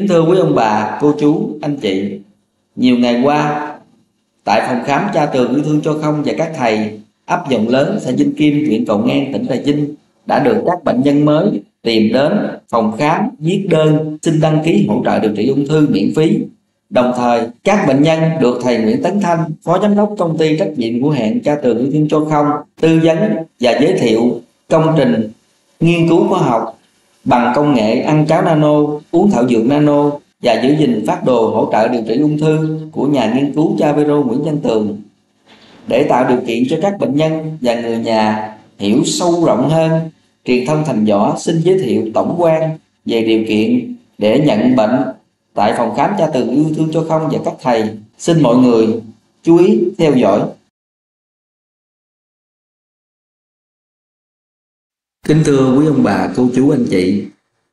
Kính thưa quý ông bà, cô chú, anh chị, nhiều ngày qua tại phòng khám cha tường yêu thương cho không và các thầy ấp dòng lớn xã Vinh Kim, huyện Cầu Ngang, tỉnh Trà Vinh đã được các bệnh nhân mới tìm đến phòng khám viết đơn xin đăng ký hỗ trợ điều trị ung thư miễn phí. Đồng thời, các bệnh nhân được thầy Nguyễn Tấn Thanh, phó giám đốc công ty trách nhiệm hữu hạn cha tường yêu thương cho không tư vấn và giới thiệu công trình nghiên cứu khoa học bằng công nghệ ăn cháo nano, uống thảo dược nano và giữ gìn phát đồ hỗ trợ điều trị ung thư của nhà nghiên cứu Chavero Nguyễn Văn Tường. Để tạo điều kiện cho các bệnh nhân và người nhà hiểu sâu rộng hơn truyền thông thành võ xin giới thiệu tổng quan về điều kiện để nhận bệnh tại phòng khám cha tường yêu thương cho không và các thầy. Xin mọi người chú ý theo dõi. Kính thưa quý ông bà, cô chú, anh chị,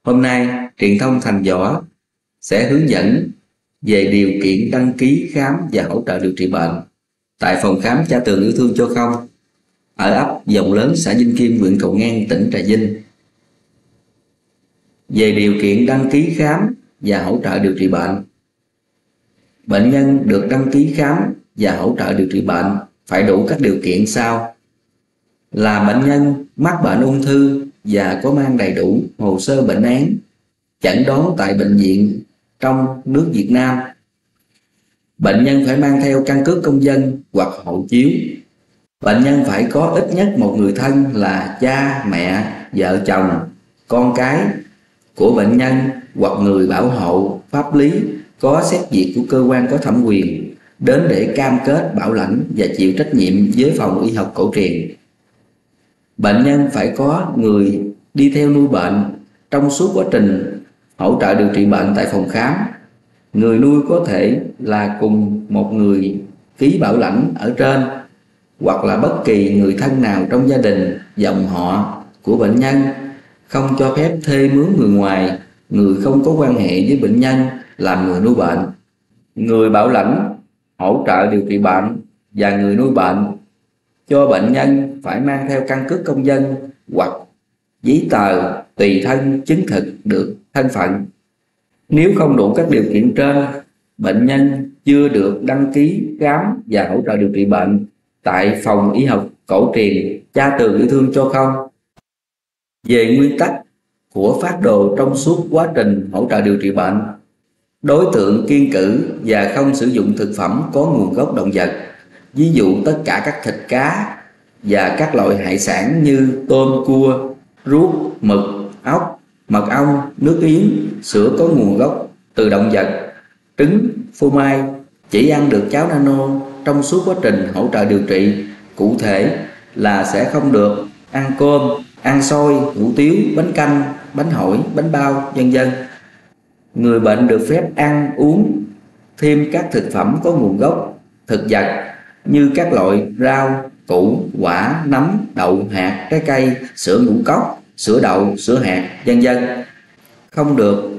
hôm nay truyền thông thành võ sẽ hướng dẫn về điều kiện đăng ký khám và hỗ trợ điều trị bệnh tại phòng khám cha tường yêu thương cho không ở ấp Dòng Lớn, xã Vinh Kim, huyện Cầu Ngang, tỉnh Trà Vinh. Về điều kiện đăng ký khám và hỗ trợ điều trị bệnh, bệnh nhân được đăng ký khám và hỗ trợ điều trị bệnh phải đủ các điều kiện sau là bệnh nhân mắc bệnh ung thư và có mang đầy đủ hồ sơ bệnh án chẩn đoán tại bệnh viện trong nước Việt Nam. Bệnh nhân phải mang theo căn cước công dân hoặc hộ chiếu. Bệnh nhân phải có ít nhất một người thân là cha, mẹ, vợ chồng, con cái của bệnh nhân hoặc người bảo hộ pháp lý có xét duyệt của cơ quan có thẩm quyền đến để cam kết bảo lãnh và chịu trách nhiệm với phòng y học cổ truyền bệnh nhân phải có người đi theo nuôi bệnh trong suốt quá trình hỗ trợ điều trị bệnh tại phòng khám. Người nuôi có thể là cùng một người ký bảo lãnh ở trên, hoặc là bất kỳ người thân nào trong gia đình, dòng họ của bệnh nhân. Không cho phép thuê mướn người ngoài, người không có quan hệ với bệnh nhân làm người nuôi bệnh. Người bảo lãnh, hỗ trợ điều trị bệnh và người nuôi bệnh cho bệnh nhân phải mang theo căn cước công dân hoặc giấy tờ tùy thân chứng thực được thân phận. Nếu không đủ các điều kiện trên, bệnh nhân chưa được đăng ký khám và hỗ trợ điều trị bệnh tại phòng y học cổ truyền cha tường yêu thương cho không. Về nguyên tắc của phát đồ trong suốt quá trình hỗ trợ điều trị bệnh, đối tượng kiên cử và không sử dụng thực phẩm có nguồn gốc động vật ví dụ tất cả các thịt cá và các loại hải sản như tôm, cua, ruốc, mực, ốc, mật ong, nước yến, sữa có nguồn gốc từ động vật, trứng, phô mai chỉ ăn được cháo nano trong suốt quá trình hỗ trợ điều trị. Cụ thể là sẽ không được ăn cơm, ăn xôi, hủ tiếu, bánh canh, bánh hỏi, bánh bao, vân vân. Người bệnh được phép ăn, uống thêm các thực phẩm có nguồn gốc, thực vật như các loại rau, củ, quả, nấm, đậu, hạt, trái cây, sữa ngũ cốc, sữa đậu, sữa hạt, vân vân. Không được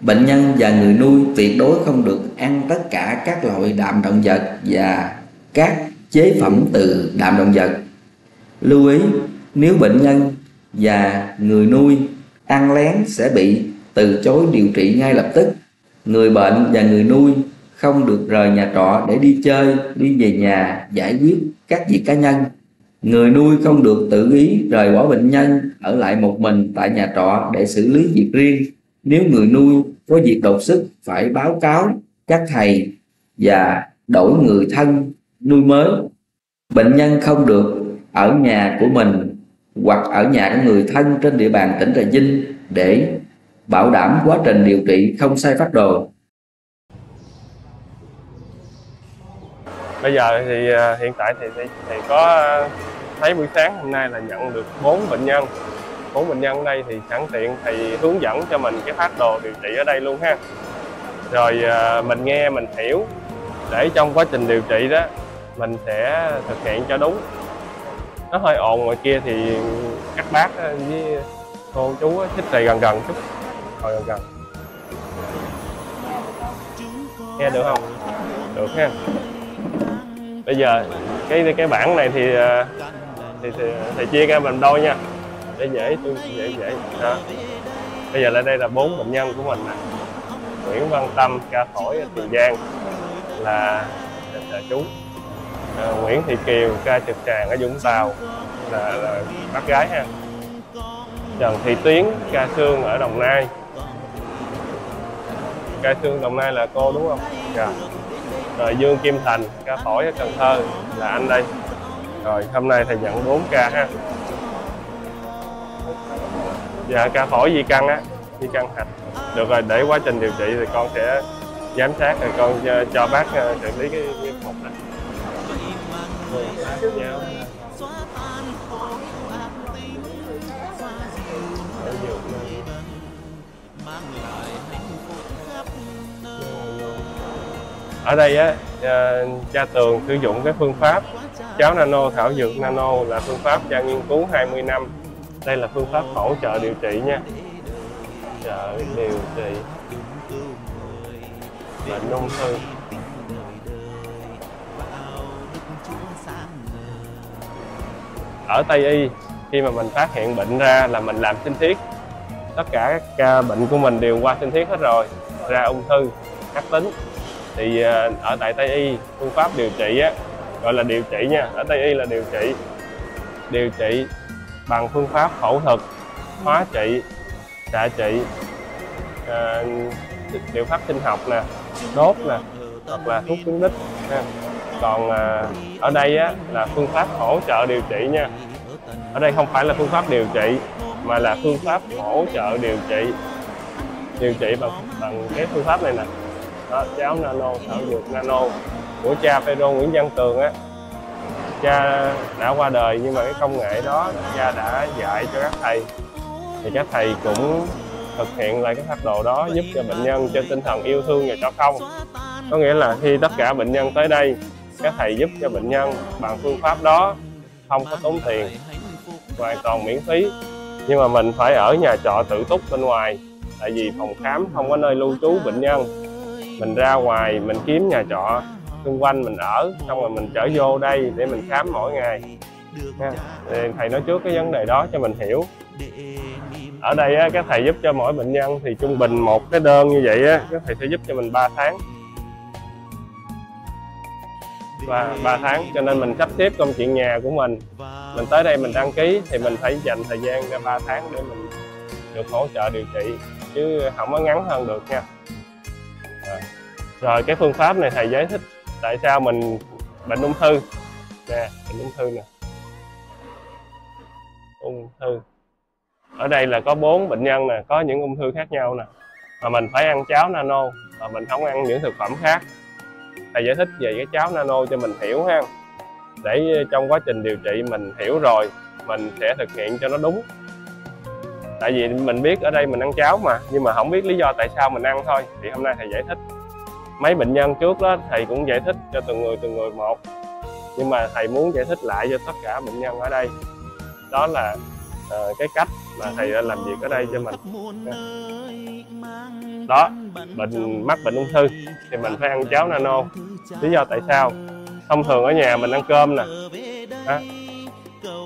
bệnh nhân và người nuôi tuyệt đối không được ăn tất cả các loại đạm động vật và các chế phẩm từ đạm động vật. Lưu ý, nếu bệnh nhân và người nuôi ăn lén sẽ bị từ chối điều trị ngay lập tức. Người bệnh và người nuôi không được rời nhà trọ để đi chơi, đi về nhà giải quyết các việc cá nhân. Người nuôi không được tự ý rời bỏ bệnh nhân ở lại một mình tại nhà trọ để xử lý việc riêng. Nếu người nuôi có việc đột xuất phải báo cáo các thầy và đổi người thân nuôi mới. Bệnh nhân không được ở nhà của mình hoặc ở nhà của người thân trên địa bàn tỉnh Trà Vinh để bảo đảm quá trình điều trị không sai phát đồ bây giờ thì à, hiện tại thì thì, thì có à, thấy buổi sáng hôm nay là nhận được 4 bệnh nhân. Bốn bệnh nhân ở đây thì sẵn tiện thì hướng dẫn cho mình cái phát đồ điều trị ở đây luôn ha. Rồi à, mình nghe mình hiểu để trong quá trình điều trị đó mình sẽ thực hiện cho đúng. Nó hơi ồn ngoài kia thì các bác với cô chú xích lại gần gần chút. Ngồi gần gần. Nghe được không? Được ha bây giờ cái cái bảng này thì ờ, thì, thì, thì chia ra làm đôi nha. Để dễ tôi dễ dễ. Đó. Bây giờ lại đây là bốn bệnh nhân của mình nè. Nguyễn Văn Tâm ca phổi ở Tiền Giang là trợ chú. À, Nguyễn Thị Kiều ca trực tràng ở Vũng Tàu là, là bác gái ha. Trần Thị Tuyến ca xương ở Đồng Nai. Ca xương Đồng Nai là cô đúng không? Dạ. Rồi Dương Kim Thành ca phổi ở Cần Thơ là anh đây. Rồi hôm nay thầy nhận 4 ca ha. Dạ ca phổi di căn á di căn hạch được rồi để quá trình điều trị thì con sẽ giám sát rồi con cho, cho bác ờ, xử lý cái, cái mục này ở đây á à, cha tường sử dụng cái phương pháp cháo nano thảo dược. Nano là phương pháp cha nghiên cứu 20 năm. Đây là phương pháp hỗ trợ điều trị nha. Trợ điều trị bệnh ung thư. Ở Tây Y, khi mà mình phát hiện bệnh ra là mình làm sinh thiết. Tất cả các ca bệnh của mình đều qua sinh thiết hết rồi. Ra ung thư, cắt tính thì ờ, ở tại Tây Y phương pháp điều trị á gọi là điều trị nha ở Tây Y là điều trị điều trị bằng phương pháp phẫu thuật hóa trị xạ trị à, liệu pháp sinh học nè đốt nè hoặc là thuốc khuyến đích ha. còn à, ở đây á, là phương pháp hỗ trợ điều trị nha. Ở đây không phải là phương pháp điều trị mà là phương pháp hỗ trợ điều trị điều trị bằng bằng cái phương pháp này nè đó, cháo nano thảo dược nano. Của cha Pedro Nguyễn Văn Tường á. Cha đã qua đời nhưng mà cái công nghệ đó cha đã dạy cho các thầy. Thì các thầy cũng thực hiện lại cái phác đồ đó giúp cho bệnh nhân trên tinh thần yêu thương và cho không. Có nghĩa là khi tất cả bệnh nhân tới đây các thầy giúp cho bệnh nhân bằng phương pháp đó không có tốn tiền hoàn toàn miễn phí. Nhưng mà mình phải ở nhà trọ tự túc bên ngoài tại vì phòng khám không có nơi lưu trú bệnh nhân mình ra ngoài mình kiếm nhà trọ xung quanh mình ở xong rồi mình trở vô đây để mình khám mỗi ngày. Ha. thầy nói trước cái vấn đề đó cho mình hiểu. Ở đây á, các thầy giúp cho mỗi bệnh nhân thì trung bình một cái đơn như vậy á, các thầy sẽ giúp cho mình 3 tháng. Và 3 tháng cho nên mình sắp xếp công chuyện nhà của mình. Mình tới đây mình đăng ký thì mình phải dành thời gian ra 3 tháng để mình được hỗ trợ điều trị chứ không có ngắn hơn được nha à. rồi, cái phương pháp này thầy giải thích tại sao mình bệnh ung thư. Nè, bệnh ung thư nè. Ung thư. Ở đây là có bốn bệnh nhân nè, có những ung thư khác nhau nè. Mà mình phải ăn cháo nano và mình không ăn những thực phẩm khác. Thầy giải thích về cái cháo nano cho mình hiểu ha. Để trong quá trình điều trị mình hiểu rồi, mình sẽ thực hiện cho nó đúng tại vì mình biết ở đây mình ăn cháo mà nhưng mà không biết lý do tại sao mình ăn thôi. Thì hôm nay thầy giải thích. Mấy bệnh nhân trước đó thầy cũng giải thích cho từng người từng người một. Nhưng mà thầy muốn giải thích lại cho tất cả bệnh nhân ở đây. Đó là uh, cái cách mà thầy đã làm việc ở đây cho mình. Đó bệnh mắc bệnh ung thư thì mình phải ăn cháo nano. Lý do tại sao? Thông thường ở nhà mình ăn cơm nè.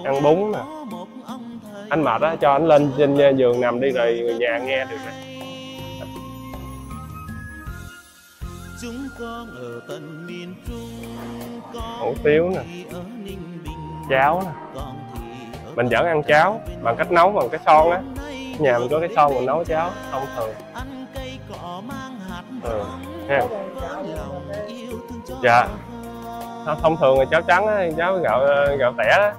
Ăn bún nè anh mệt á cho anh lên trên giường nằm đi rồi người nhà nghe được này chúng con ở tận miền trung hủ tiếu nè. cháo nè. mình vẫn ăn cháo bằng cách nấu bằng cái son á. Nhà mình có cái son mình nấu cháo thông thường. ừ. ha. dạ. thông thường là cháo trắng á cháo gạo gạo tẻ đó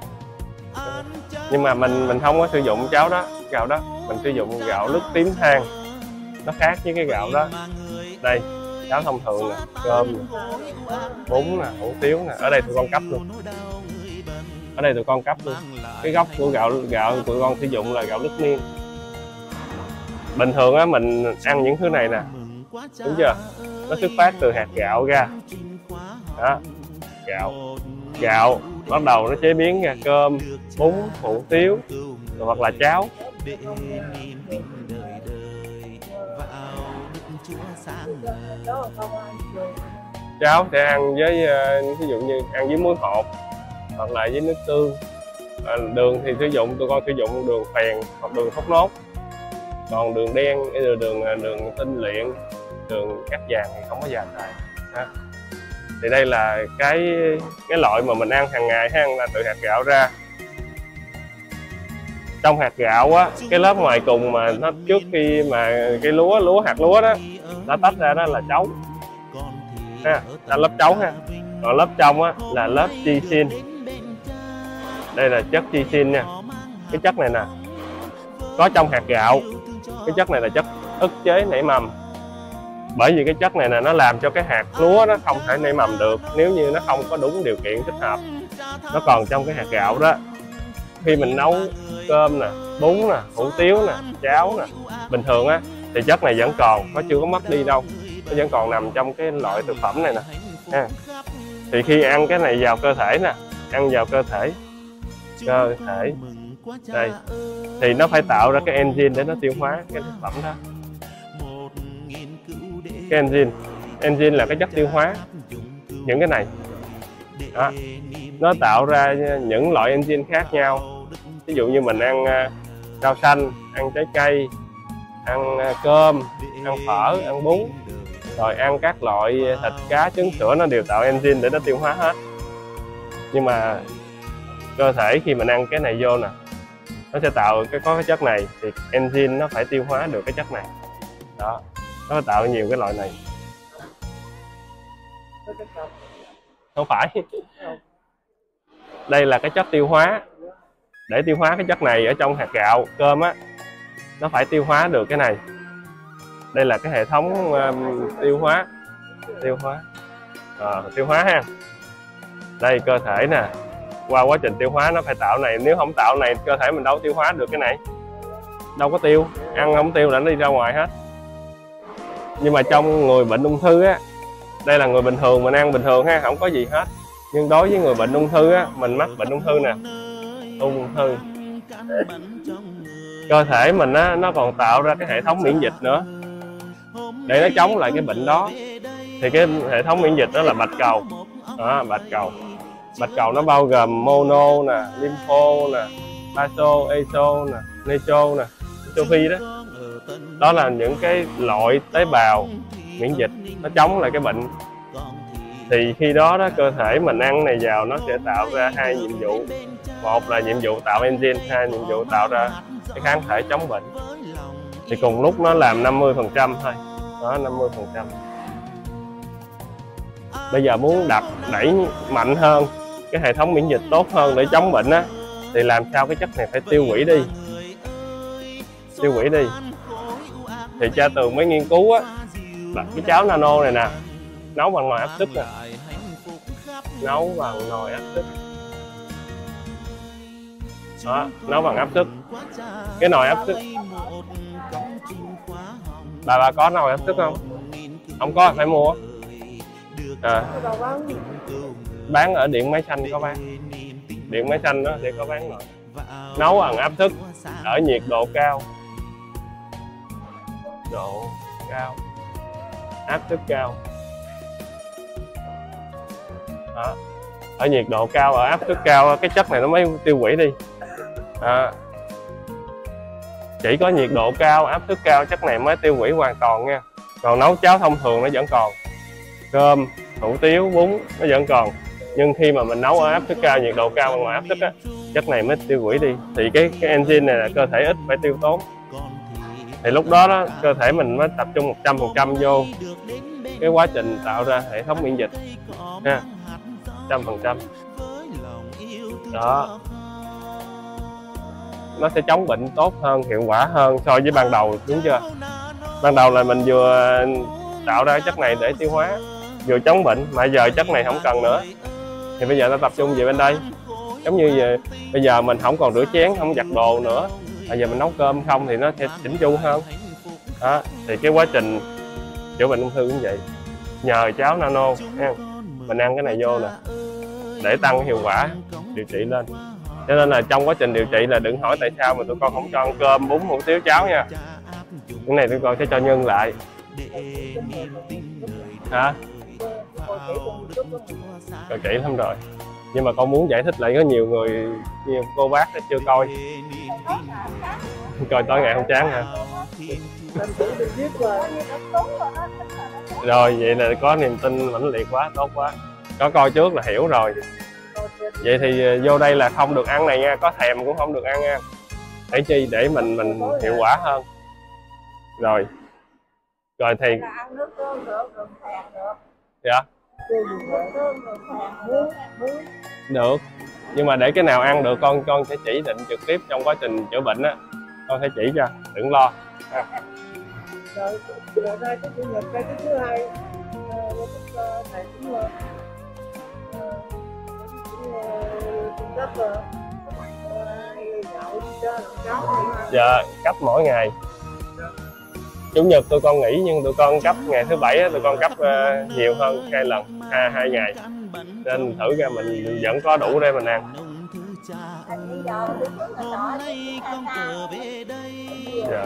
nhưng mà mình mình không có sử dụng cháo đó, gạo đó. Mình sử dụng gạo lứt tím than. Nó khác với cái gạo đó. Đây, cháo thông thường nè, cơm nè, bún nè, hủ tiếu nè. Ở đây tụi con cấp luôn. Ở đây tụi con cấp luôn. Cái gốc của gạo gạo tụi con sử dụng là gạo lứt niên. Bình thường á, mình ăn những thứ này nè. Đúng chưa? Nó xuất phát từ hạt gạo ra. Đó. Gạo. Gạo bắt đầu nó chế biến ra cơm bún hủ tiếu hoặc là cháo. Cháo sẽ ăn với ờ, ví dụ như ăn với muối hột hoặc là với nước tương. À, đường thì sử dụng tụi con sử dụng đường phèn hoặc đường thốt nốt. Còn đường đen cái đường đường, ờ, đường tinh luyện đường cắt vàng thì không có vàng lại ha thì đây là cái cái loại mà mình ăn hàng ngày ha, là từ hạt gạo ra. Trong hạt gạo á, cái lớp ngoài cùng mà nó trước khi mà cái lúa lúa, hạt lúa đó, nó tách ra đó là chấu ha, là lớp chấu ha. Còn lớp trong á, là lớp chi xin. Đây là chất chi xin nha. Cái chất này nè, có trong hạt gạo. Cái chất này là chất ức chế nảy mầm bởi vì cái chất này là nó làm cho cái hạt lúa nó không thể nảy mầm được nếu như nó không có đúng điều kiện thích hợp. Nó còn trong cái hạt gạo đó, khi mình nấu cơm nè, bún nè, hủ tiếu nè, cháo nè, bình thường á, thì chất này vẫn còn, nó chưa có mất đi đâu. Nó vẫn còn nằm trong cái loại thực phẩm này nè, ha. Thì khi ăn cái này vào cơ thể nè, ăn vào cơ thể cơ thể, đây. Thì nó phải tạo ra cái enzyme để nó tiêu hóa cái thực phẩm đó cái enzyme enzyme là cái chất tiêu hóa. Những cái này. Đó. nó tạo ra những loại enzyme khác nhau. Ví dụ như mình ăn à, rau xanh, ăn trái cây, ăn à, cơm, ăn phở, ăn bún. Rồi ăn các loại thịt, cá, trứng, sữa nó đều tạo enzyme để nó tiêu hóa hết. Nhưng mà cơ thể khi mình ăn cái này vô nè, nó sẽ tạo, cái, có cái chất này thì enzyme nó phải tiêu hóa được cái chất này. Đó nó tạo nhiều cái loại này. Không phải. Đây là cái chất tiêu hóa. Để tiêu hóa cái chất này ở trong hạt gạo cơm á nó phải tiêu hóa được cái này. Đây là cái hệ thống um, tiêu hóa. Tiêu hóa. À, tiêu hóa ha. Đây cơ thể nè. Qua quá trình tiêu hóa nó phải tạo này. Nếu không tạo này cơ thể mình đâu tiêu hóa được cái này. Đâu có tiêu. Ăn không tiêu là nó đi ra ngoài hết nhưng mà trong người bệnh ung thư á đây là người bình thường mình ăn bình thường ha không có gì hết. Nhưng đối với người bệnh ung thư á mình mắc bệnh ung thư nè. Ung thư. Cơ thể mình á nó còn tạo ra cái hệ thống miễn dịch nữa. Để nó chống lại cái bệnh đó. Thì cái hệ thống miễn dịch đó là bạch cầu. Đó, bạch cầu. Bạch cầu nó bao gồm mono nè lympho nè baso eso nè neutro nè. Trophy đó đó là những cái loại tế bào miễn dịch, nó chống lại cái bệnh. Thì khi đó đó, cơ thể mình ăn này vào, nó sẽ tạo ra hai nhiệm vụ. Một là nhiệm vụ tạo enzyme, hai nhiệm vụ tạo ra cái kháng thể chống bệnh. Thì cùng lúc nó làm 50 phần trăm thôi. Đó 50 phần trăm. Bây giờ muốn đặt đẩy mạnh hơn, cái hệ thống miễn dịch tốt hơn để chống bệnh á, thì làm sao cái chất này phải tiêu hủy đi. Tiêu hủy đi thì cha tường mới nghiên cứu á, là cái cháo nano này nè, nấu bằng nồi áp suất nè. Nấu bằng nồi áp suất đó, nấu bằng áp suất cái nồi áp suất bà bà có nồi áp suất không? Không có, phải mua. À. bán ở điện máy xanh có bán. Điện máy xanh đó sẽ có bán rồi nấu bằng áp suất ở nhiệt độ cao độ cao, áp suất cao. Đó. ở nhiệt độ cao ở áp suất cao, cái chất này nó mới tiêu hủy đi. Đó. chỉ có nhiệt độ cao, áp suất cao, chất này mới tiêu hủy hoàn toàn nha. Còn nấu cháo thông thường nó vẫn còn. Cơm, hủ tiếu, bún nó vẫn còn. Nhưng khi mà mình nấu ở áp suất cao, nhiệt độ cao và ngoài áp suất á, chất này mới tiêu hủy đi. Thì cái cái enzyme này là cơ thể ít phải tiêu tốn thì lúc đó đó, cơ thể mình mới tập trung 100% vô cái quá trình tạo ra hệ thống miễn dịch, ha trăm phần trăm. Đó. Nó sẽ chống bệnh tốt hơn, hiệu quả hơn so với ban đầu, đúng chưa? Ban đầu là mình vừa tạo ra chất này để tiêu hóa, vừa chống bệnh, mà giờ chất này không cần nữa. Thì bây giờ ta tập trung về bên đây. Giống như về, bây giờ mình không còn rửa chén, không giặt đồ nữa bây giờ mình nấu cơm không thì nó sẽ chỉnh chu hơn. Đó, thì cái quá trình chữa bệnh ung thư cũng vậy. Nhờ cháo nano ha mình ăn cái này vô nè, để tăng hiệu quả điều trị lên. Cho nên là trong quá trình điều trị là đừng hỏi tại sao mà tụi con không cho ăn cơm, bún hủ tiếu cháo nha. Cái này tụi con sẽ cho nhân lại. Hả? Rồi kỹ lắm rồi nhưng mà con muốn giải thích lại có nhiều người nhiều cô bác chưa coi. Coi tối ngày không chán hả? Rồi. vậy là có niềm tin mãnh liệt quá tốt quá. Có coi trước là hiểu rồi. Vậy thì ờ, vô đây là không được ăn này nha có thèm cũng không được ăn nha. Để chi để mình mình hiệu quả hơn. Rồi. Rồi thì dạ được. Nhưng mà để cái nào ăn được con con sẽ chỉ định trực tiếp trong quá trình chữa bệnh á. Con sẽ chỉ cho đừng lo. Rồi ra cái chủ nhật ra cái thứ hai. thầy cũng, cấp, dạ cấp mỗi ngày chủ nhật tụi con nghỉ nhưng tụi con cấp ngày thứ bảy tụi con cấp ờ, nhiều hơn hai lần, hai hai ngày. Nên thử ra mình vẫn có đủ để mình ăn. Bây giờ dạ.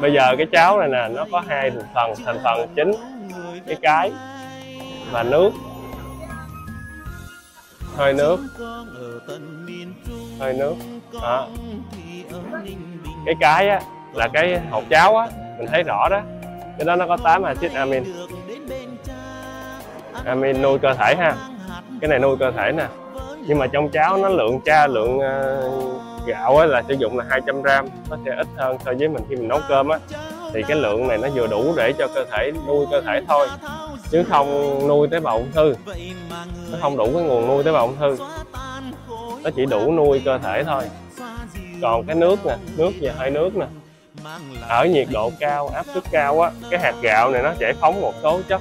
bây giờ cái cháo này nè, nó có hai thành phần thành phần chính cái cái và nước. Hơi nước. Hơi nước, đó. Cái cái á, là cái hột cháo á mình thấy rõ đó. Cái đó nó có 8 axit amin. Amin nuôi cơ thể ha. Cái này nuôi cơ thể nè. Nhưng mà trong cháo nó lượng cha lượng ờ, gạo là sử dụng là 200 gram. Nó sẽ ít hơn so với mình khi mình nấu cơm á. Thì cái lượng này nó vừa đủ để cho cơ thể nuôi cơ thể thôi. Chứ không nuôi tế bào ung thư. Nó không đủ cái nguồn nuôi tế bào ung thư. Nó chỉ đủ nuôi cơ thể thôi. Còn cái nước nè, nước và hơi nước nè ở nhiệt độ cao, áp suất cao á, cái hạt gạo này nó giải phóng một số chất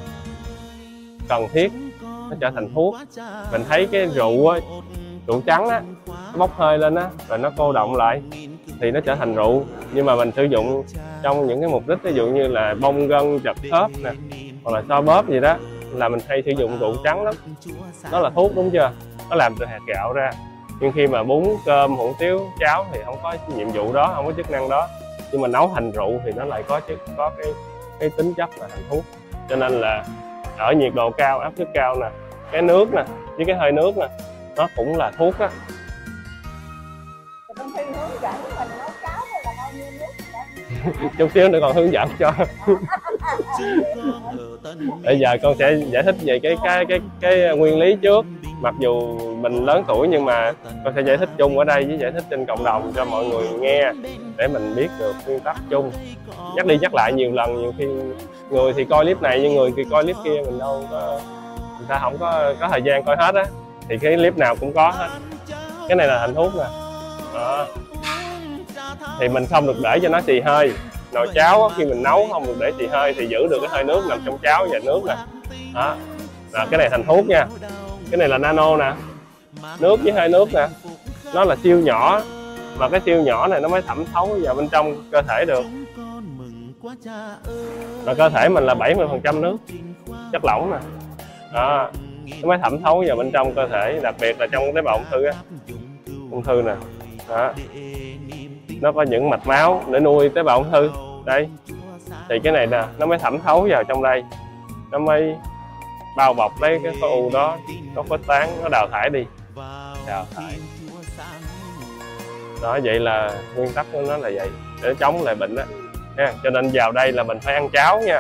cần thiết, nó trở thành thuốc. Mình thấy cái rượu á, rượu trắng á, nó bốc hơi lên á, rồi nó cô động lại, thì nó trở thành rượu. Nhưng mà mình sử dụng trong những cái mục đích, ví dụ như là bông gân, chật khớp nè, hoặc là so bóp gì đó, là mình hay sử dụng rượu trắng lắm. Nó là thuốc, đúng chưa? Nó làm từ hạt gạo ra. Nhưng khi mà bún, cơm, hủ tiếu, cháo thì không có nhiệm vụ đó, không có chức năng đó nhưng mà nấu thành rượu thì nó lại có chức có cái cái tính chất là thành thuốc cho nên là ở nhiệt độ cao áp suất cao nè cái nước nè với cái hơi nước nè nó cũng là thuốc á. Chút xíu nữa còn hướng dẫn cho. Bây giờ con sẽ giải thích về cái cái cái cái nguyên lý trước. Mặc dù mình lớn tuổi nhưng mà con sẽ giải thích chung ở đây với giải thích trên cộng đồng cho mọi người nghe để mình biết được nguyên tắc chung. Nhắc đi nhắc lại nhiều lần nhiều khi người thì coi clip này nhưng người thì coi clip kia mình đâu có người ta không có có thời gian coi hết á. Thì cái clip nào cũng có hết. Cái này là thành thuốc nè. Đó. Thì mình không được để cho nó xì hơi. Nồi cháo á, khi mình nấu không được để xì hơi thì giữ được cái hơi nước nằm trong cháo và nước nè. Đó. Là cái này thành thuốc nha. Cái này là nano nè. Nước với hơi nước nè. Nó là siêu nhỏ mà cái siêu nhỏ này nó mới thẩm thấu vào bên trong cơ thể được. Và cơ thể mình là 70% nước chất lỏng nè. Đó, nó mới thẩm thấu vào bên trong cơ thể, đặc biệt là trong tế bào ung thư á. Ung thư nè. Đó. Nó có những mạch máu để nuôi tế bào ung thư. Đây. Thì cái này nè, nó mới thẩm thấu vào trong đây. Nó mới bao bọc lấy cái khối u đó nó khuếch tán, nó đào thải đi. Đào thải đó vậy là nguyên tắc của nó là vậy. Để chống lại bệnh đó nha cho nên vào đây là mình phải ăn cháo nha.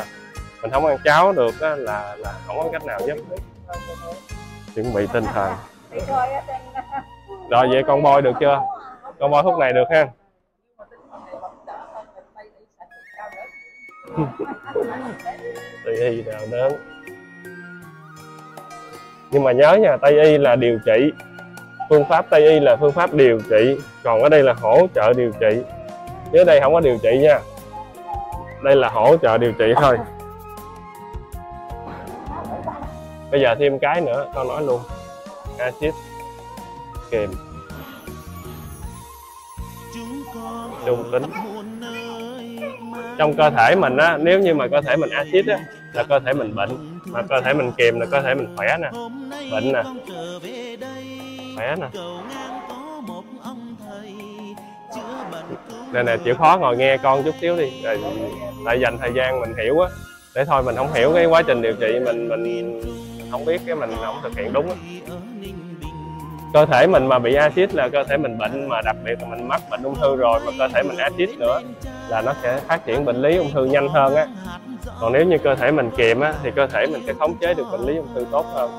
Mình không ăn cháo được á, là là không có cách nào giúp. Chuẩn bị tinh thần. Rồi vậy con bôi được chưa? Con bôi thuốc này được ha. Tây y nào đến nhưng mà nhớ nha tây y là điều trị phương pháp tây y là phương pháp điều trị. Còn ở đây là hỗ trợ điều trị. Chứ đây không có điều trị nha. Đây là hỗ trợ điều trị thôi. Bây giờ thêm cái nữa, tao nói luôn. Axit kiềm trung tính. Trong cơ thể mình á, nếu như mà cơ thể mình axit á, là cơ thể mình bệnh. Mà cơ thể mình kiềm là cơ thể mình khỏe nè. Bệnh nè khỏe nè. Nè nè chịu khó ngồi nghe con chút xíu đi. Rồi lại dành thời gian mình hiểu á. Để thôi mình không hiểu cái quá trình điều trị mình mình không biết cái mình không thực hiện đúng á. Cơ thể mình mà bị axit là cơ thể mình bệnh mà đặc biệt là mình mắc bệnh ung thư rồi mà cơ thể mình axit nữa là nó sẽ phát triển bệnh lý ung thư nhanh hơn á. Còn nếu như cơ thể mình kiềm á thì cơ thể mình sẽ khống chế được bệnh lý ung thư tốt hơn.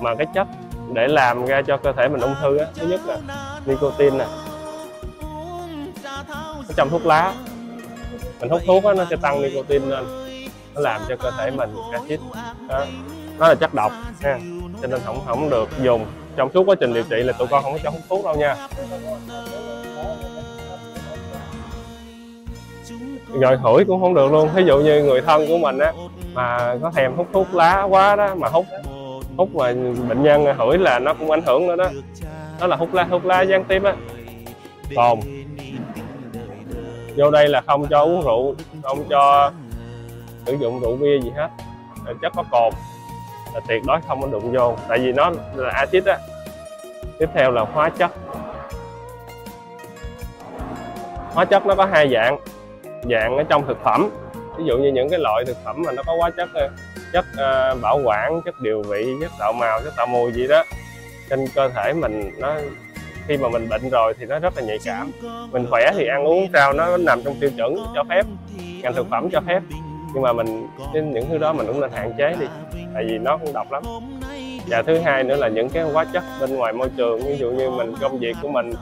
Mà cái chất để làm ra cho cơ thể mình ung thư á. Thứ nhất là nicotine nè. Trong thuốc lá. Mình hút thuốc á, nó sẽ tăng nicotine lên. Nó làm cho cơ thể mình acid. Đó. Nó là chất độc, ha. Cho nên không không được dùng. Trong suốt quá trình điều trị là tụi con không có cho hút thuốc đâu nha. Rồi hửi cũng không được luôn. Ví dụ như người thân của mình á, mà có thèm hút thuốc lá quá đó mà hút hút mà bệnh nhân hửi là nó cũng ảnh hưởng nữa đó. Đó là hút lá hút lá gián tiếp á. Cồn vô đây là không cho uống rượu, không cho sử dụng rượu bia gì hết. Chất có cồn. Là tuyệt đối không có đụng vô. Tại vì nó là axit á. Tiếp theo là hóa chất. Hóa chất nó có hai dạng. Dạng ở trong thực phẩm ví dụ như những cái loại thực phẩm mà nó có quá chất ờ, chất uh, bảo quản chất điều vị chất tạo màu chất tạo mùi gì đó trên cơ thể mình nó khi mà mình bệnh rồi thì nó rất là nhạy cảm. Mình khỏe thì ăn uống sao nó nằm trong tiêu chuẩn cho phép ngành thực phẩm cho phép. Nhưng mà mình trên những thứ đó mình cũng nên hạn chế đi tại vì nó cũng độc lắm. Và thứ hai nữa là những cái hóa chất bên ngoài môi trường ví dụ như mình công việc của mình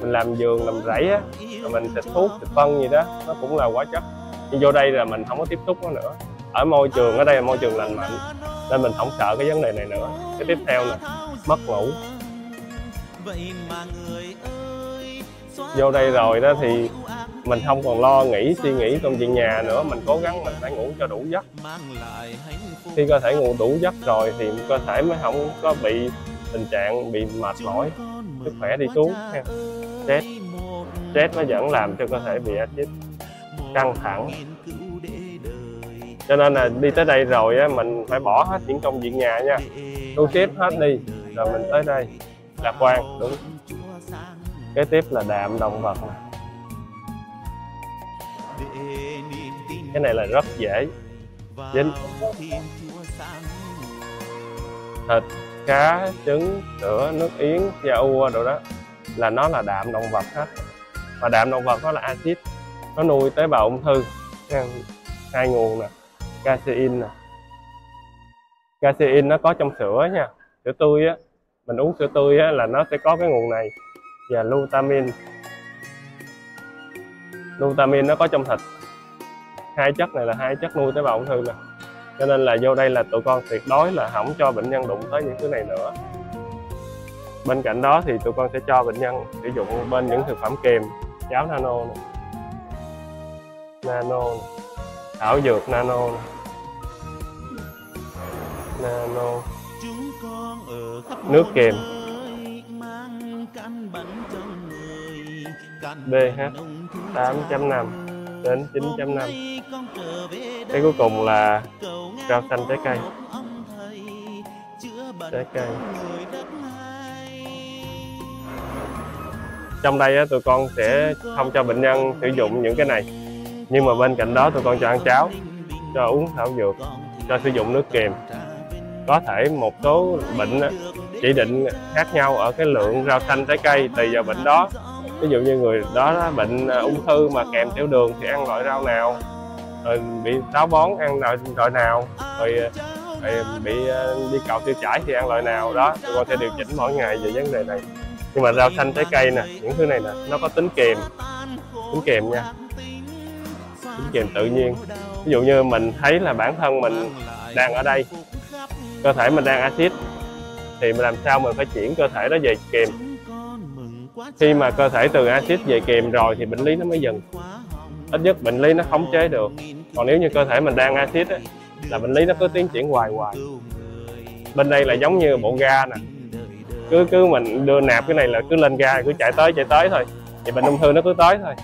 mình làm giường làm rẫy á rồi mình xịt thuốc xịt phân gì đó nó cũng là hóa chất nhưng vô đây là mình không có tiếp xúc nó nữa. Ở môi trường, ở đây là môi trường lành mạnh, nên mình không sợ cái vấn đề này nữa. Cái tiếp theo là mất ngủ. Vô đây rồi đó thì mình không còn lo nghĩ, suy nghĩ công chuyện nhà nữa. Mình cố gắng mình phải ngủ cho đủ giấc. Khi cơ thể ngủ đủ giấc rồi thì cơ thể mới không có bị tình trạng bị mệt mỏi. Sức khỏe đi xuống ha. stress. Stress nó vẫn làm cho cơ thể bị stress căng thẳng. Cho nên là đi tới đây rồi á, mình phải bỏ hết những công việc nhà nha. Thu xếp hết đi, rồi mình tới đây. Lạc quan, đúng. Kế tiếp là đạm động vật cái này là rất dễ. Dính. Thịt, cá, trứng, sữa, nước yến, da ua đồ đó. Là nó là đạm động vật hết. Và đạm động vật nó là axit nó nuôi tế bào ung thư. Hai nguồn nè, casein nè. Casein nó có trong sữa nha. Sữa tươi á, mình uống sữa tươi á là nó sẽ có cái nguồn này và glutamin glutamin nó có trong thịt. Hai chất này là hai chất nuôi tế bào ung thư nè. Cho nên là vô đây là tụi con tuyệt đối là không cho bệnh nhân đụng tới những thứ này nữa. Bên cạnh đó thì tụi con sẽ cho bệnh nhân sử dụng bên những thực phẩm kèm, cháo nano này nano. Này. thảo dược nano. Này. nano. Nước kèm. pH 8.5 đến 9.5 cái cuối cùng là rau xanh trái cây. Trái cây. Trong đây tụi con sẽ không cho bệnh nhân sử dụng những cái này nhưng mà bên cạnh đó tụi con cho ăn cháo cho uống thảo dược cho sử dụng nước kiềm có thể một số bệnh chỉ định khác nhau ở cái lượng rau xanh trái cây tùy vào bệnh đó. Ví dụ như người đó bệnh à, ung thư mà kèm tiểu đường thì ăn loại rau nào? Rồi bị táo bón ăn loại, loại nào? Rồi, à, rồi bị à, đi cầu tiêu chảy thì ăn loại nào? Đó tụi con sẽ điều chỉnh mỗi ngày về vấn đề này. Nhưng mà rau xanh trái cây nè những thứ này nè nó có tính kiềm tính kiềm nha tính tự nhiên. Ví dụ như mình thấy là bản thân mình đang ở đây cơ thể mình đang axit thì mình làm sao mình phải chuyển cơ thể đó về kèm? Khi mà cơ thể từ axit về kèm rồi thì bệnh lý nó mới dừng ít nhất bệnh lý nó khống chế được. Còn nếu như cơ thể mình đang axit á, là bệnh lý nó cứ tiến triển hoài hoài. Bên đây là giống như bộ ga nè. Cứ cứ mình đưa nạp cái này là cứ lên ga cứ chạy tới chạy tới thôi. Thì bệnh ung thư nó cứ tới thôi.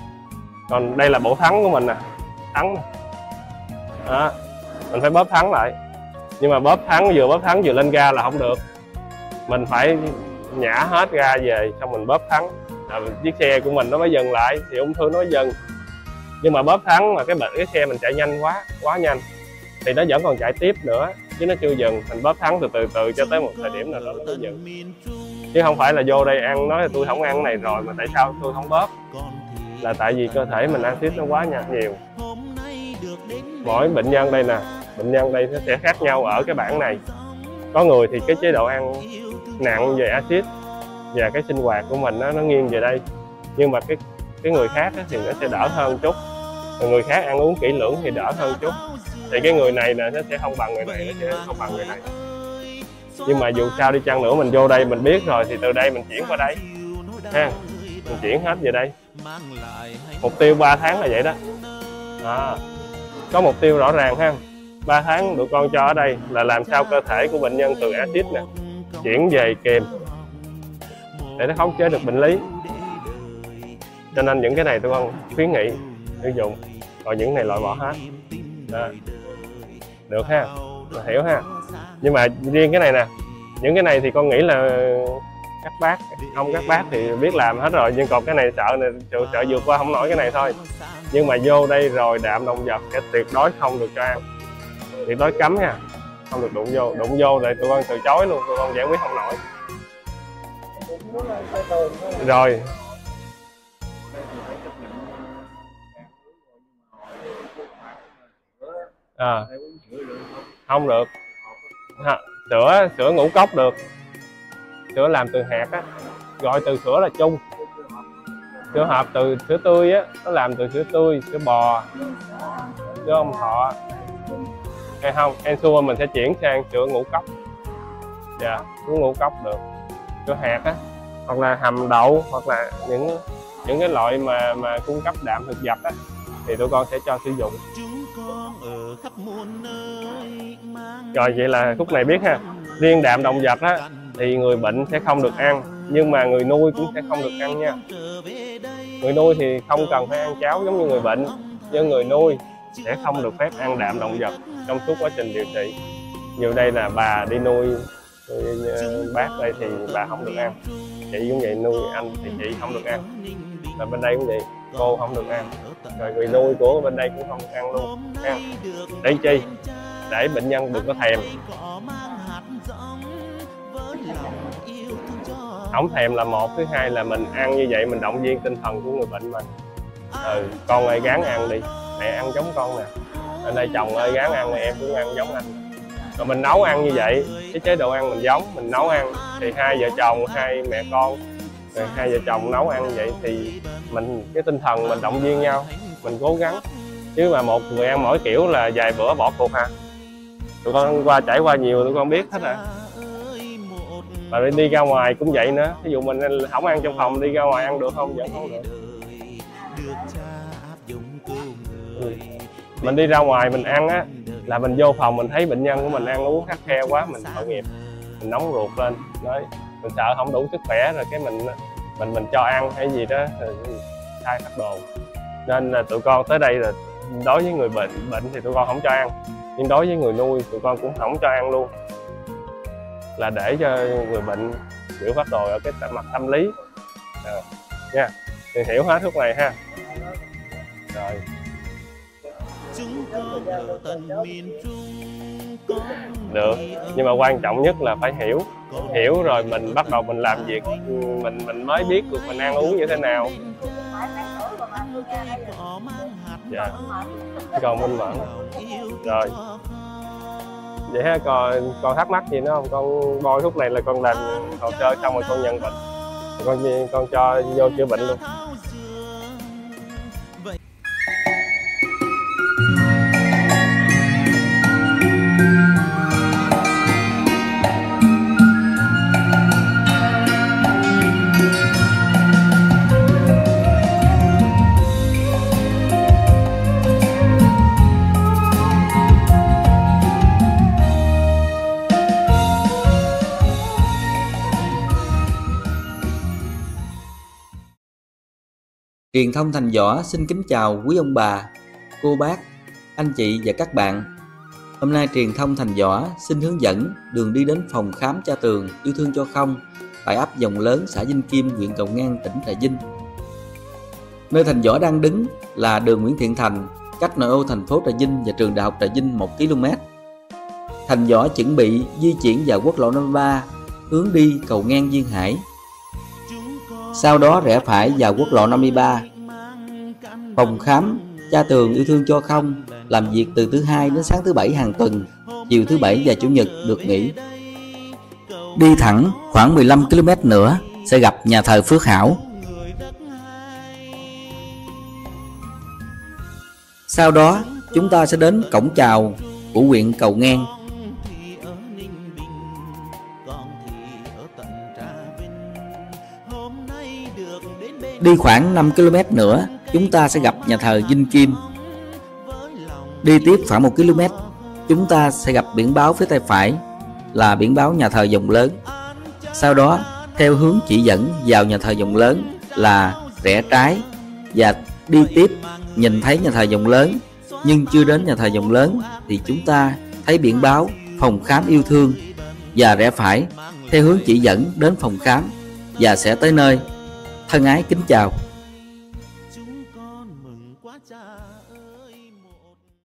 Còn đây là bộ thắng của mình nè thắng. Đó, mình phải bóp thắng lại. Nhưng mà bóp thắng, vừa bóp thắng vừa lên ga là không được. Mình phải nhả hết ga về, xong mình bóp thắng. Là chiếc xe của mình nó mới dừng lại, thì ung thư nó dừng. Nhưng mà bóp thắng mà cái bệnh cái xe mình chạy nhanh quá quá nhanh. Thì nó vẫn còn chạy tiếp nữa, chứ nó chưa dừng. Mình bóp thắng từ từ từ cho tới một thời điểm nào đó nó mới dừng. Chứ không phải là vô đây ăn, nói là tôi không ăn cái này rồi, mà tại sao tôi không bóp? Là tại vì cơ thể mình axit nó quá nhạt nhiều. Mỗi bệnh nhân đây nè, bệnh nhân đây nó sẽ khác nhau ở cái bảng này. Có người thì cái chế độ ăn nặng về axit và cái sinh hoạt của mình nó nó nghiêng về đây. Nhưng mà cái cái người khác thì nó sẽ đỡ hơn chút. Còn người khác ăn uống kỹ lưỡng thì đỡ hơn chút. Thì cái người này nè, nó sẽ không bằng người này, nó sẽ không bằng người này. Nhưng mà dù sao đi chăng nữa, mình vô đây mình biết rồi thì từ đây mình chuyển qua đây. Ha, mình chuyển hết về đây mục tiêu 3 tháng là vậy đó. À, có mục tiêu rõ ràng ha. 3 tháng tụi con cho ở đây là làm sao cơ thể của bệnh nhân từ axit nè chuyển về kềm để nó khống chế được bệnh lý. Cho nên những cái này tụi con khuyến nghị sử dụng còn những này loại bỏ hết. Đó. được ha hiểu ha. Nhưng mà riêng cái này nè những cái này thì con nghĩ là các bác ông các bác thì biết làm hết rồi nhưng còn cái này sợ này sợ, sợ vượt qua không nổi cái này thôi. Nhưng mà vô đây rồi đạm động vật sẽ tuyệt đối không được cho ăn. Tuyệt đối cấm nha không được đụng vô đụng vô rồi tụi con từ chối luôn tụi con giải quyết không nổi. Rồi. À, không được. Ha, sữa sữa ngũ cốc được sữa làm từ hạt á gọi từ sữa là chung. Sữa hộp từ sữa tươi á nó làm từ sữa tươi sữa bò sữa ông thọ. Hay không? Ensure mình sẽ chuyển sang sữa ngũ cốc. Dạ sữa ngũ cốc được. Sữa hạt á hoặc là hầm đậu hoặc là những những cái loại mà mà cung cấp đạm thực vật á thì tụi con sẽ cho sử dụng. Rồi vậy là khúc này biết ha. Riêng đạm động vật á thì người bệnh sẽ không được ăn nhưng mà người nuôi cũng sẽ không được ăn nha. Người nuôi thì không cần phải ăn cháo giống như người bệnh nhưng người nuôi sẽ không được phép ăn đạm động vật trong suốt quá trình điều trị. Nhiều đây là bà đi nuôi, ờ, bác đây thì bà không được ăn. Chị cũng vậy nuôi anh thì chị không được ăn. Và bên đây cũng vậy cô không được ăn. Rồi người nuôi của bên đây cũng không được ăn luôn. Ha để chi? Để bệnh nhân đừng có thèm không thèm là một, thứ hai là mình ăn như vậy, mình động viên tinh thần của người bệnh mình. Ừ con ơi gắng ăn đi. Mẹ ăn giống con nè. Ở đây chồng ơi gắng ăn em cũng ăn giống anh. Rồi mình nấu ăn như vậy, cái chế độ ăn mình giống, mình nấu ăn. Thì hai vợ chồng, hai mẹ con, rồi hai vợ chồng nấu ăn như vậy thì mình, cái tinh thần mình động viên nhau. Mình cố gắng. Chứ mà một người ăn mỗi kiểu là vài bữa bỏ cuộc ha. tụi con qua, trải qua nhiều, tụi con biết hết rồi và đi ra ngoài cũng vậy nữa. Ví dụ mình không ăn trong phòng, đi ra ngoài ăn được không? Vẫn không được. Ừ. mình đi ra ngoài mình ăn á, là mình vô phòng mình thấy bệnh nhân của mình ăn uống khắc khe quá, mình tội nghiệp. Mình nóng ruột lên. Nói mình sợ không đủ sức khỏe rồi cái mình mình mình cho ăn hay gì đó sai phát đồ. Nên là tụi con tới đây là đối với người bệnh bệnh thì tụi con không cho ăn. Nhưng đối với người nuôi, tụi con cũng không cho ăn luôn là để cho người bệnh chịu phát đồ ở cái mặt tâm lý. À, nha thì hiểu hết thuốc này ha. Rồi. Được nhưng mà quan trọng nhất là phải hiểu. hiểu rồi mình bắt đầu mình làm việc mình mình mới biết được mình ăn uống như thế nào. dạ. còn minh mẫn. rồi vậy ha, còn còn thắc mắc gì nữa không? Con bôi thuốc này là con làm hồ sơ xong rồi con nhận bệnh. Con con cho vô chữa bệnh luôn. Truyền thông Thành Võ xin kính chào quý ông bà, cô bác, anh chị và các bạn. Hôm nay Truyền thông Thành Võ xin hướng dẫn đường đi đến phòng khám cha tường yêu thương cho không tại ấp Dòng Lớn, xã Vinh Kim, huyện Cầu Ngang, tỉnh Trà Vinh. Nơi Thành Võ đang đứng là đường Nguyễn Thiện Thành, cách nội ô thành phố Trà Vinh và trường đại học Trà Vinh 1 km. Thành Võ chuẩn bị di chuyển vào quốc lộ 53 hướng đi cầu ngang Duyên Hải. Sau đó rẽ phải vào quốc lộ 53. Phòng khám Cha Tường yêu thương cho không làm việc từ thứ hai đến sáng thứ bảy hàng tuần, chiều thứ bảy và chủ nhật được nghỉ. Đi thẳng khoảng 15 km nữa sẽ gặp nhà thờ Phước Hảo. Sau đó chúng ta sẽ đến cổng chào của huyện Cầu Ngang. Đi khoảng 5 km nữa, chúng ta sẽ gặp nhà thờ Vinh Kim. Đi tiếp khoảng 1 km chúng ta sẽ gặp biển báo phía tay phải, là biển báo nhà thờ dòng lớn. Sau đó, theo hướng chỉ dẫn vào nhà thờ dòng lớn là rẽ trái và đi tiếp, nhìn thấy nhà thờ dòng lớn, nhưng chưa đến nhà thờ dòng lớn, thì chúng ta thấy biển báo phòng khám yêu thương và rẽ phải, theo hướng chỉ dẫn đến phòng khám, và sẽ tới nơi thân ái kính chào.